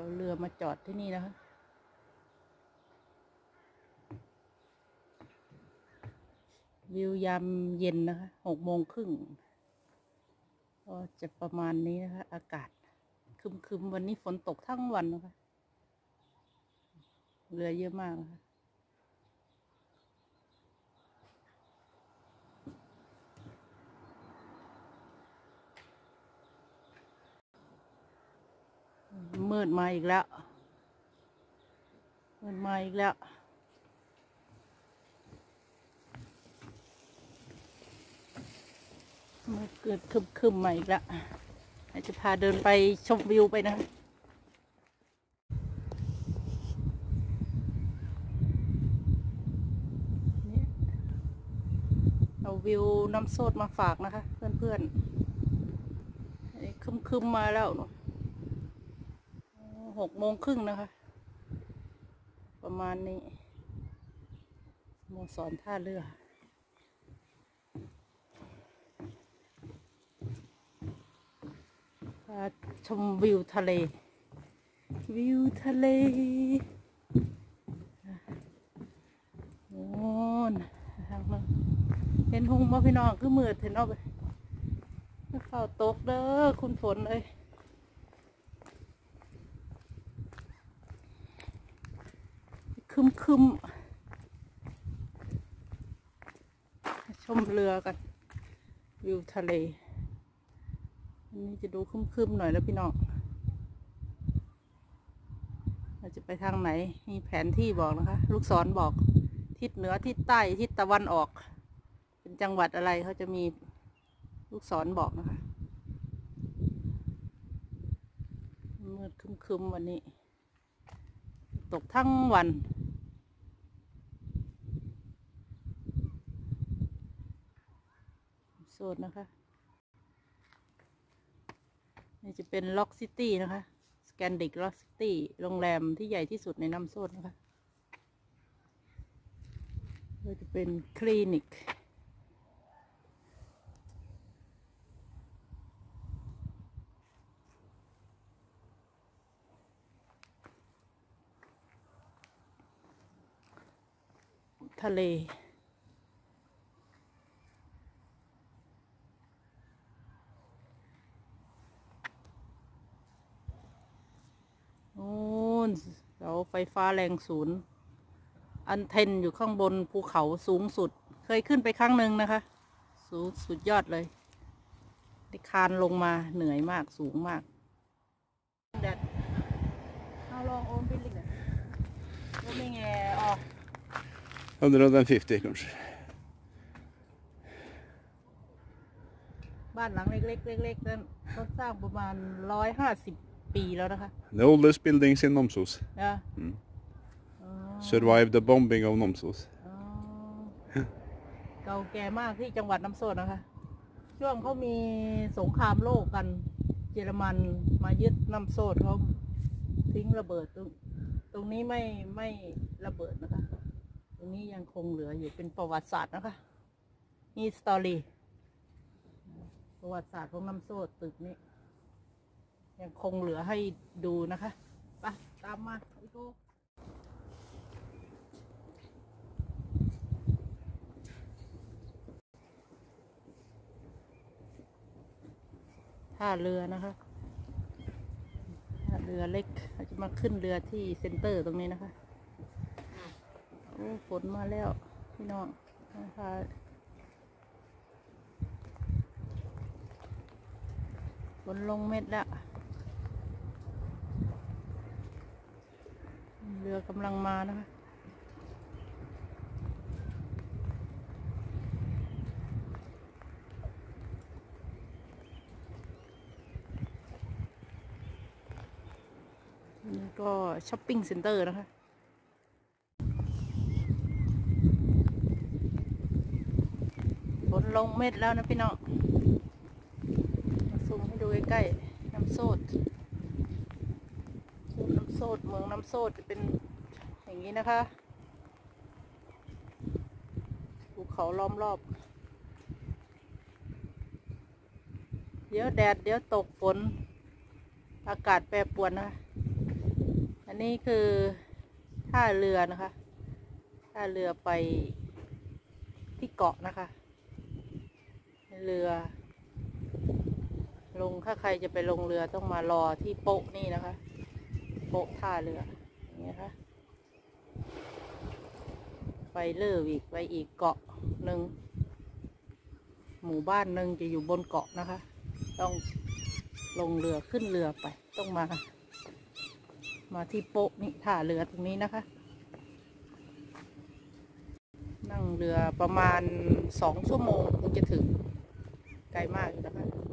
เอาเรือมาจอดที่นี่นะคะ วิวยามเย็นนะคะหกโมงครึ่งก็จะประมาณนี้นะคะ อากาศคึมๆวันนี้ฝนตกทั้งวันนะคะ เรือเยอะมากนะคะ มืดมาอีกแล้ว มืดมาอีกแล้ว มืดเกิดคึมๆมาอีกแล้วจะพาเดินไปชมวิวไปนะเอาวิวน้ำโซดมาฝากนะคะ เพื่อนๆอันนี้คึมๆมาแล้วเนอะ หกโมงครึ่งนะคะ ประมาณนี้สโมสรท่าเรือชมวิวทะเล วิวทะเลโอ้นทางนั้นเห็นหงมาพี่น้องคือมืดเห็นเอาไปเข้าตกเด้อคุณฝนเลย คึมคึมๆชมเรือกัน วิวทะเลอันนี้จะดูครึมๆหน่อยแล้วพี่น้อง เราจะไปทางไหน มีแผนที่บอกนะคะ ลูกศรบอก ทิศเหนือ ทิศใต้ ทิศตะวันออก เป็นจังหวัดอะไรเขาจะมีลูกศรบอกนะคะ มืดครึมๆวันนี้ ตกทั้งวัน โซนนะคะ นี่จะเป็น Rock City นะคะ Scandic Rock City โรงแรมที่ใหญ่ที่สุดในนัมโซสนะคะก็จะเป็นคลินิกทะเล โอ้ นเสาไฟฟ้าแรงศูนย์ อันเทนอยู่ข้างบนภูเขาสูงสุด เคยขึ้นไปครั้งหนึ่งนะคะ สูงสุดยอดเลยได้คานลงมาเหนื่อยมากสูงมากแดดเอาลองโอมไปเลยโอมยังไงอ๋อ150 kanske. บ้านหลังเล็กๆเล็กๆนั้นเขาสร้างประมาณร้อยห้าสิบ ปีแล้วนะคะ The oldest buildings in Nomsos นะ Mm. อ๋อ survived the bombing of Nomsos. อ๋อเก่าแก่มากที่จังหวัดน้ำโซนนะคะ ช่วงเขามีสงครามโลกกัน เยอรมันมายึดน้ำโซนเขาทิ้งระเบิดตรงตรงนี้ไม่ไม่ระเบิดนะคะ ตรงนี้ยังคงเหลืออยู่เป็นประวัติศาสตร์นะคะนี่สตอรี่ประวัติศาสตร์ของน้ำโซดตึกนี้ ยังคงเหลือให้ดูนะคะไปตามมาพี่โกท่าเรือนะคะท่าเรือเล็กเราจะมาขึ้นเรือที่เซ็นเตอร์ตรงนี้นะคะโอ้ฝนมาแล้วพี่น้องนะคะฝนลงเม็ดแล้ว เรือกำลังมานะคะนี่ก็ shopping center นะคะฝนลงเม็ดแล้วนะพี่น้องมาซูมให้ดูใกล้ๆนัมโซส เมืองนัมโซสจะเป็นอย่างนี้นะคะภูเขาล้อมรอบ เดี๋ยวแดดเดี๋ยวตกฝน อากาศแปรปรวนนะคะอันนี้คือท่าเรือนะคะท่าเรือไปที่เกาะนะคะ เรือ ลงถ้าใครจะไปลงเรือต้องมารอที่โป๊ะนี่นะคะ โปะท่าเรืออย่างนี้นะคะไปเลิกอีกไปอีกเกาะหนึ่งหมู่บ้านหนึ่งจะอยู่บนเกาะนะคะ ต้องลงเรือขึ้นเรือไปต้องมา มาที่โป๊ะนี่ท่าเรือตรงนี้นะคะ นั่งเรือประมาณสองชั่วโมงถึงจะถึงไกลมากอยู่นะคะ